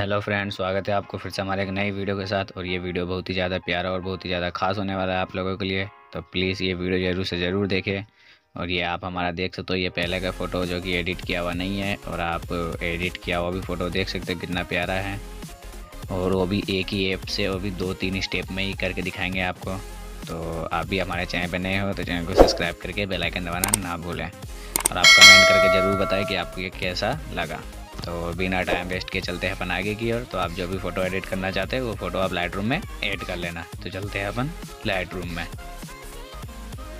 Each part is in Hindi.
हेलो फ्रेंड्स स्वागत है आपको फिर से हमारे एक नई वीडियो के साथ। और ये वीडियो बहुत ही ज़्यादा प्यारा और बहुत ही ज़्यादा खास होने वाला है आप लोगों के लिए। तो प्लीज़ ये वीडियो ज़रूर से ज़रूर देखें। और ये आप हमारा देख सकते हो, ये पहले का फ़ोटो जो कि एडिट किया हुआ नहीं है। और आप एडिट किया हुआ भी फ़ोटो देख सकते हो, कितना प्यारा है। और वो भी एक ही ऐप से, वो भी दो तीन स्टेप में ही करके दिखाएँगे आपको। तो आप भी हमारे चैनल पर नए हो तो चैनल को सब्सक्राइब करके बेलाइकन दबाना ना भूलें। और आप कमेंट करके ज़रूर बताएँ कि आपको ये कैसा लगा। तो बिना टाइम वेस्ट के चलते हैं अपन आगे की ओर। तो आप जो भी फ़ोटो एडिट करना चाहते हैं, वो फ़ोटो आप लाइट रूम में ऐड कर लेना। तो चलते हैं अपन लाइट रूम में।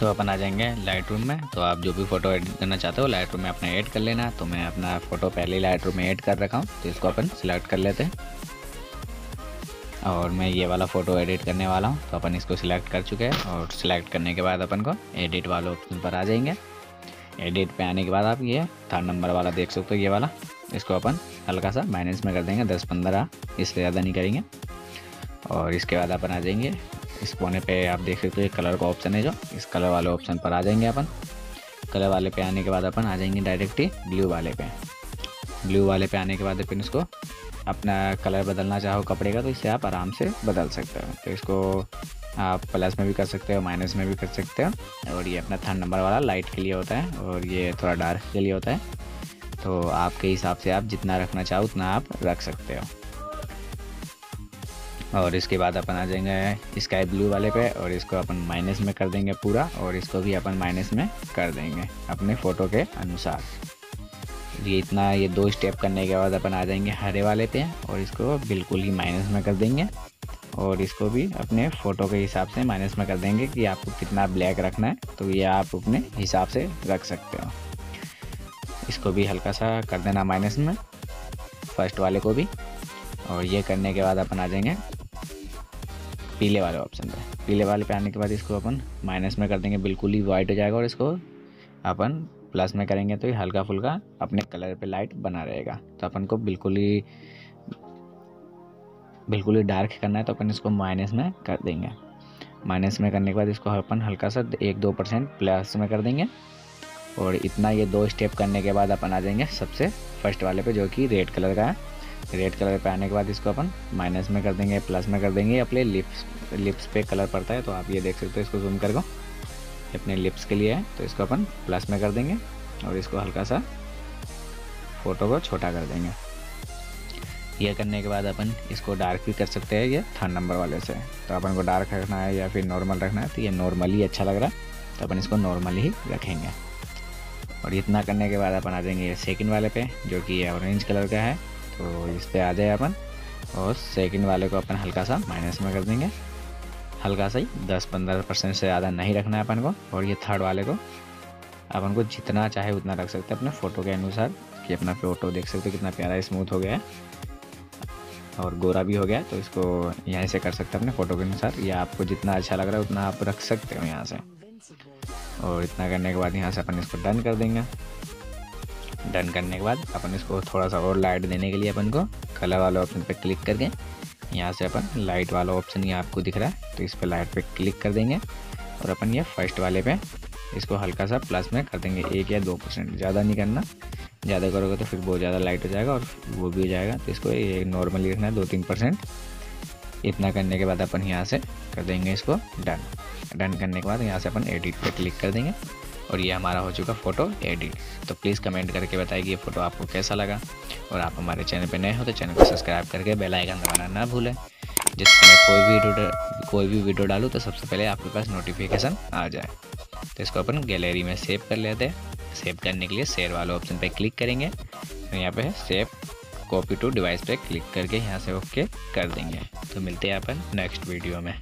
तो अपन आ जाएँगे लाइट रूम में। तो आप जो भी फ़ोटो एडिट करना चाहते हो लाइट रूम में अपना ऐड कर लेना। तो मैं अपना फ़ोटो पहले लाइट रूम में ऐड कर रखा हूँ। तो इसको अपन सिलेक्ट कर लेते हैं। और मैं ये वाला फ़ोटो एडिट करने वाला हूँ। तो अपन इसको सिलेक्ट कर चुके हैं। और सिलेक्ट करने के बाद अपन को एडिट वाले ऑप्शन पर आ जाएँगे। एडिट पे आने के बाद आप ये थर्ड नंबर वाला देख सकते हो, ये वाला। इसको अपन हल्का सा माइनस में कर देंगे, दस पंद्रह, इससे ज़्यादा नहीं करेंगे। और इसके बाद अपन आ जाएँगे, इस कोने पे आप देख सकते हो कलर का ऑप्शन है जो, इस कलर वाले ऑप्शन पर आ जाएँगे अपन। कलर वाले पे आने के बाद अपन आ जाएँगे डायरेक्टली ब्लू वाले पे। ब्लू वाले पे आने के बाद अपन इसको अपना कलर बदलना चाहो कपड़े का तो इसे आप आराम से बदल सकते हो। तो इसको आप प्लस में भी कर सकते हो माइनस में भी कर सकते हो। और ये अपना थर्ड नंबर वाला लाइट के लिए होता है, और ये थोड़ा डार्क के लिए होता है। तो आपके हिसाब से आप जितना रखना चाहो, उतना आप रख सकते हो। और इसके बाद अपन आ जाएँगे स्काई ब्लू वाले पे और इसको अपन माइनस में कर देंगे पूरा और इसको भी अपन माइनस में कर देंगे अपने फ़ोटो के अनुसार। ये इतना, ये दो स्टेप करने के बाद अपन आ जाएँगे हरे वाले पे और इसको बिल्कुल ही माइनस में कर देंगे और इसको भी अपने फ़ोटो के हिसाब से माइनस में कर देंगे कि आपको कितना ब्लैक रखना है तो ये आप अपने हिसाब से रख सकते हो। इसको भी हल्का सा कर देना माइनस में फ़र्स्ट वाले को भी। और ये करने के बाद अपन आ जाएँगे पीले वाले ऑप्शन पे। पीले वाले पे आने के बाद इसको अपन माइनस में कर देंगे, बिल्कुल ही वाइट हो जाएगा और इसको अपन प्लस में करेंगे तो ये हल्का फुल्का अपने कलर पे लाइट बना रहेगा। तो अपन को बिल्कुल ही बिल्कुल ही डार्क करना है तो अपन इसको माइनस में कर देंगे। माइनस में करने के बाद इसको अपन हल्का सा एक दो परसेंट प्लस में कर देंगे। और इतना ये दो स्टेप करने के बाद अपन आ जाएँगे सबसे फ़र्स्ट वाले पे, जो कि रेड कलर का है। रेड कलर पे आने के बाद इसको अपन माइनस में कर देंगे प्लस में कर देंगे। अपने लिप्स लिप्स पे कलर पड़ता है तो आप ये देख सकते हो, इसको जूम कर अपने लिप्स के लिए है तो इसको अपन प्लस में कर देंगे और इसको हल्का सा फ़ोटो को छोटा कर देंगे। ये करने के बाद अपन इसको डार्क भी कर सकते हैं, ये थर्ड नंबर वाले से। तो अपन को डार्क रखना है या फिर नॉर्मल रखना है तो ये नॉर्मली अच्छा लग रहा है। तो अपन इसको नॉर्मली ही रखेंगे। और इतना करने के बाद अपन आ जाएँगे सेकंड वाले पे, जो कि ऑरेंज कलर का है। तो इस पर आ जाए अपन और सेकंड वाले को अपन हल्का सा माइनस में कर देंगे। हल्का सा ही दस पंद्रह परसेंट से ज़्यादा नहीं रखना है अपन को। और ये थर्ड वाले को अपन को जितना चाहे उतना रख सकते हैं। अपने फ़ोटो के अनुसार कि अपना फ़ोटो देख सकते हो कितना प्यारा स्मूथ हो गया है। और गोरा भी हो गया तो इसको यहीं से कर सकते हैं अपने फ़ोटो के अनुसार। या आपको जितना अच्छा लग रहा है उतना आप रख सकते हो यहाँ से। और इतना करने के बाद यहाँ से अपन इसको डन कर देंगे। डन करने के बाद अपन इसको थोड़ा सा और लाइट देने के लिए अपन को कलर वाले ऑप्शन पर क्लिक करके यहाँ से अपन लाइट वाला ऑप्शन ये आपको दिख रहा है तो इस पर लाइट पे क्लिक कर देंगे और अपन ये फ़र्स्ट वाले पे इसको हल्का सा प्लस में कर देंगे, एक या दो परसेंट ज़्यादा नहीं करना। ज़्यादा करोगे तो फिर बहुत ज़्यादा लाइट हो जाएगा और वो भी हो जाएगा। तो इसको नॉर्मली रखना है दो तीन परसेंट इतना करने के बाद अपन यहाँ से कर देंगे इसको डन डन करने के बाद यहाँ से अपन एडिट पे क्लिक कर देंगे और ये हमारा हो चुका फ़ोटो एडिट तो प्लीज़ कमेंट करके बताइए कि ये फ़ोटो आपको कैसा लगा और आप हमारे चैनल पे नए हो तो चैनल को सब्सक्राइब करके बेल आइकन दबाना ना भूलें। जिससे मैं कोई भी वीडियो कोई भी वीडियो डालूँ तो सबसे पहले आपके पास नोटिफिकेशन आ जाए। तो इसको अपन गैलरी में सेव कर लेते हैं। सेव करने के लिए शेयर वाले ऑप्शन पर क्लिक करेंगे। तो यहाँ पे है सेव कॉपी टू डिवाइस पे क्लिक करके यहाँ से ओके कर देंगे। तो मिलते हैं अपन नेक्स्ट वीडियो में।